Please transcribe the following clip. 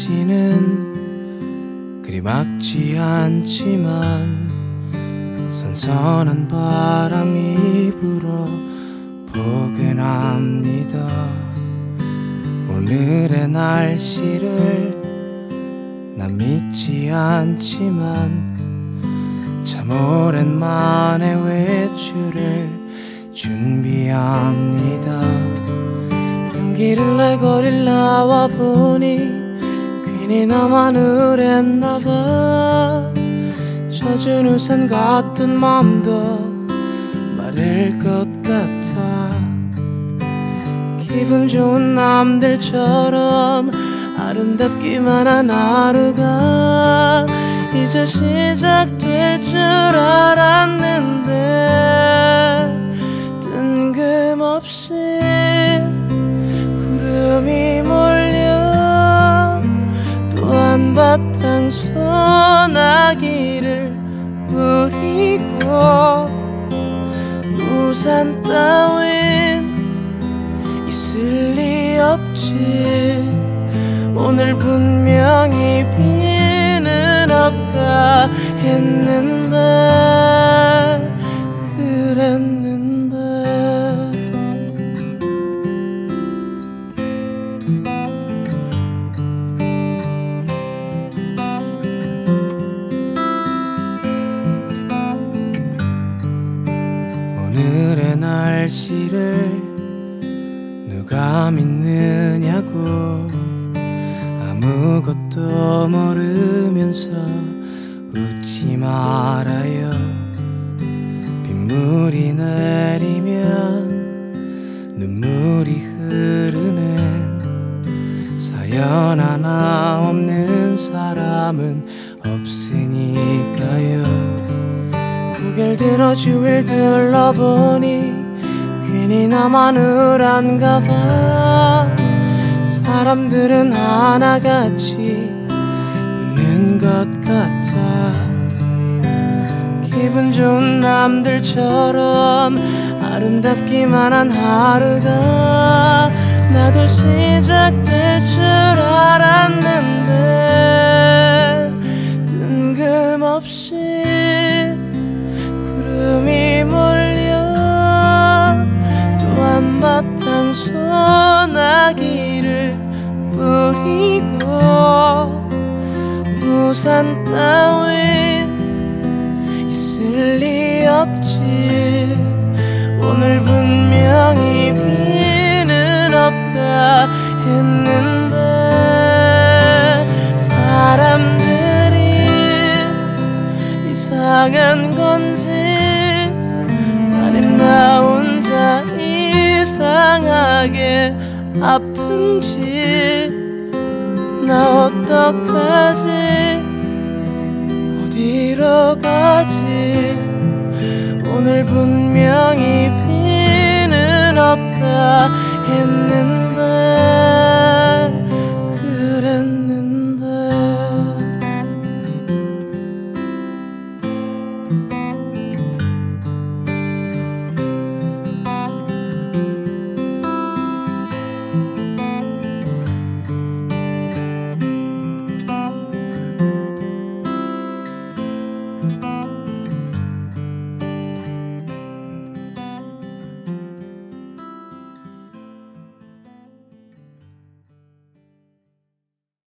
날씨는 그리 막지 않지만 선선한 바람이 불어 포근합니다. 오늘의 날씨를 난 믿지 않지만 참 오랜만에 외출을 준비합니다. 용기를 내 거릴 나와 보니 괜히 나만 우랬나봐. 젖은 우산 같은 맘도 마를 것 같아. 기분 좋은 남들처럼 아름답기만 한 하루가 이제 시작될 줄 알았는데 뜬금없이 소나기를 부리고 우산 따윈 있을 리 없지. 오늘 분명히 비는 없다 했는데 오늘의 날씨를 누가 믿느냐고 아무것도 모르면서 웃지 말아요. 빗물이 내리면 눈물이 흐르는 사연 하나 없는 사람은 없으니까요 고개를 들어 주위를 둘러보니 괜히 나만 우울한가 봐. 사람들은 하나같이 웃는 것 같아. 기분 좋은 남들처럼 아름답기만 한 하루가 나도 시작될 줄 알았는데 한바탕 소나기를 뿌리고 우산 따윈 있을 리 없지. 오늘 분명히 비는 없다 했는데 사람들이 이상한 건지 아님 나 이상하게 아픈지 나 어떡하지? 어디로 가지? 오늘 분명히 비는 없다 했는데